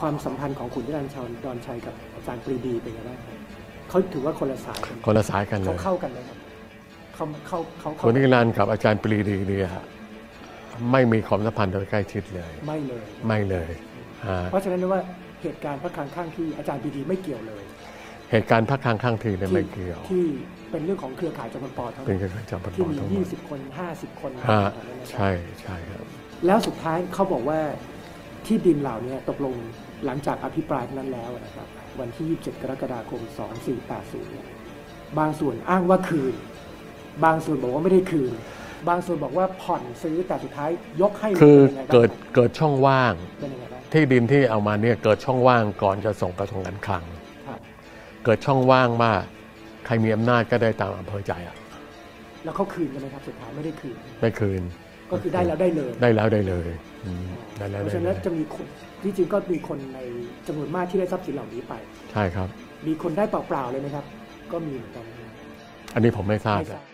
ความสัมพันธ์ของขุนนิรันดร์ชรดอนชัยกับอาจารย์ปรีดีเป็นยังไงบ้างครับเขาถือว่าคนละสายกันคนละสายกันเลเขายเข้ากันไหมครับเขาเขาเขาคนนิรันดร์กับอาจารย์ปรีดีเนี่ยไม่มีความสัมพันธ์โดยใกล้ชิดเลย ไม่เลย ไม่เลยอ่าเพราะฉะนั้นเรียกว่าเหตุการณ์พระคลังข้างที่อาจารย์ปรีดีไม่เกี่ยวเลยเหตุการณ์พักทางข้างทีเนี่ยไม่เกี่ยว ที่เป็นเรื่องของเครือข่ายจอมพลปอทั้งหมเป็นดการจำเป็นที่ต่อมี ทั้งหมด20 คน 50 คนฮะอะไรนะครับใช่ใช่ครับ แล้วสุดท้ายเขาบอกว่า ที่ดินเหล่านี้ตกลงหลังจากอภิปรายนั้นแล้วนะครับ วันที่ 27 กรกฎาคม 2480เนี่ยบางส่วนอ้างว่าคืน บางส่วนบอกว่าไม่ได้คืน บางส่วนบอกว่าผ่อนซื้อแต่สุดท้ายยกให้ลยคือป็นยังไงบ้างเกิดเกิดช่องว่างเป็นยังไงบ้างที่ดินที่เอามาเนี่ยเกิดช่องว่างก่อนจะส่งกระทรวงการคลังครับเกิดช่องว่างว่าใครมีอำนาจก็ได้ตามอำเภอใจอะ แล้วเขาคืนกันไหมครับสุดท้ายไม่ได้คืน ไม่คืน ก็คือได้แล้วได้เลย ได้แล้วได้เลยอืมได้แล้วเพได้ราะฉะเลนั้นยจะมีคนที่จริงก็มีคนในจำนวนมากที่ได้ทรัพย์สินเหล่านี้ไป ใช่ครับ มีคนได้เปล่าๆเลยไหมครับ ก็มีเหมือนกันนะครับอันนี้ผมไม่ทราบไม่ทนะราบ